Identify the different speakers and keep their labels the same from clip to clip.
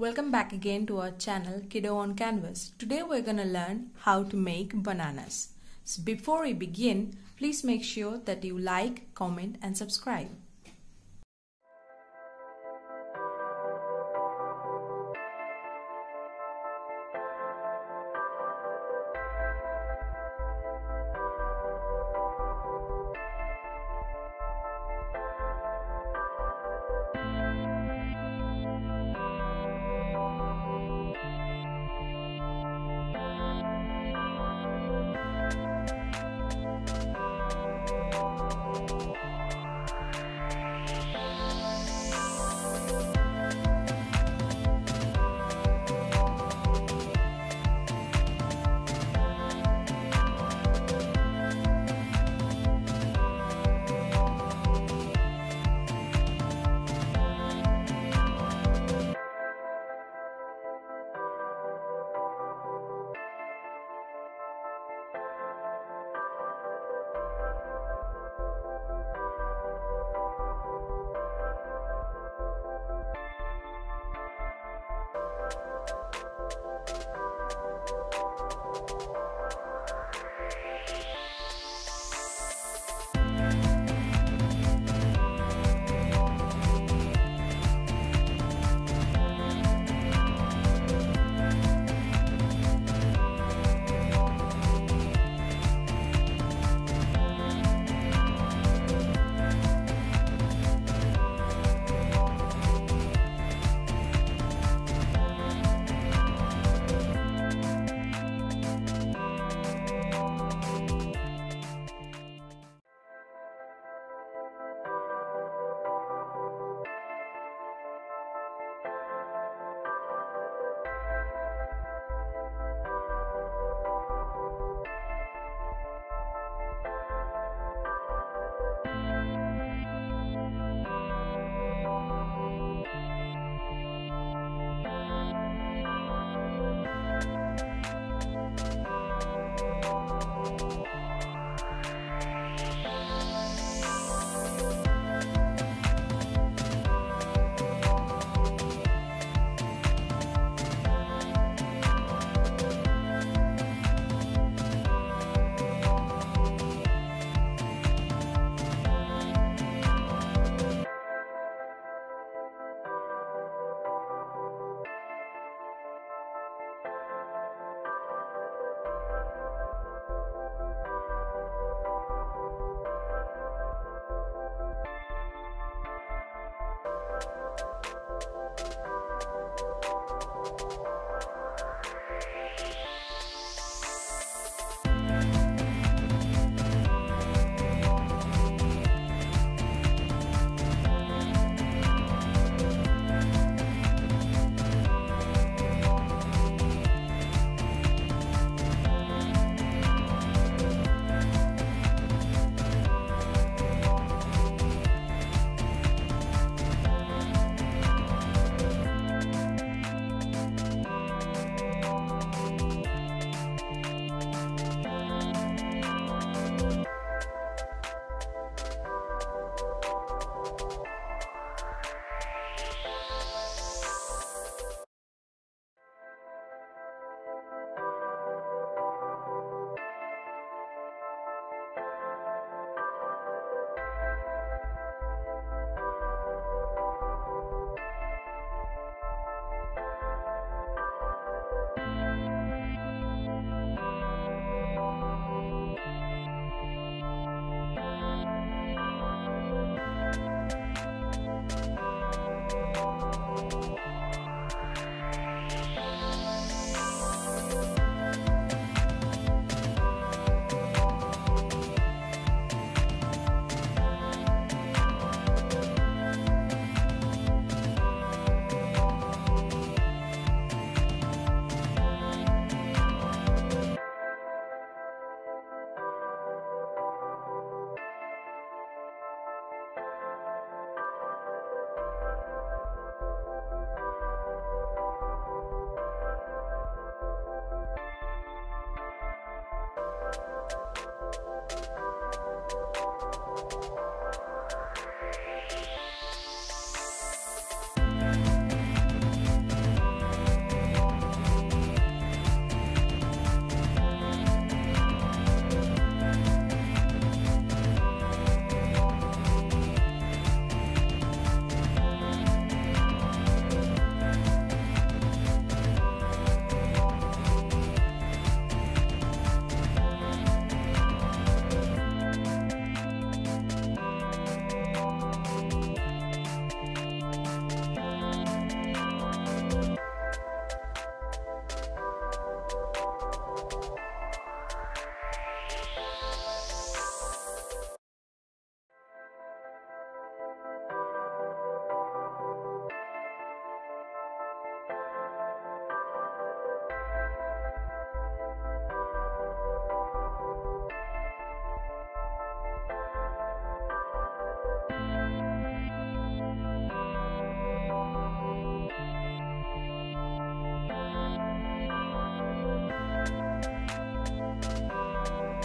Speaker 1: Welcome back again to our channel Kiddo on Canvas. Today we're to learn how to make bananas. So before we begin, please make sure that you like, comment and subscribe.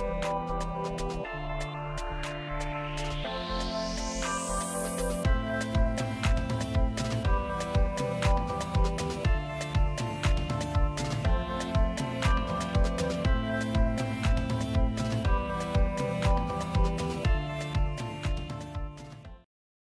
Speaker 2: you.